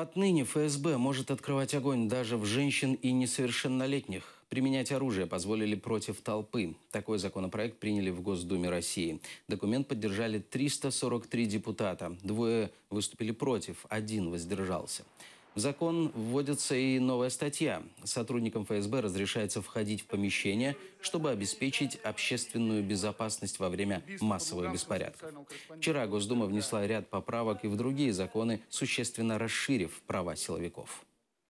Отныне ФСБ может открывать огонь даже в женщин и несовершеннолетних. Применять оружие позволили против толпы. Такой законопроект приняли в Госдуме России. Документ поддержали 343 депутата. Двое выступили против, один воздержался. В закон вводится и новая статья. Сотрудникам ФСБ разрешается входить в помещение, чтобы обеспечить общественную безопасность во время массовых беспорядков. Вчера Госдума внесла ряд поправок и в другие законы, существенно расширив права силовиков.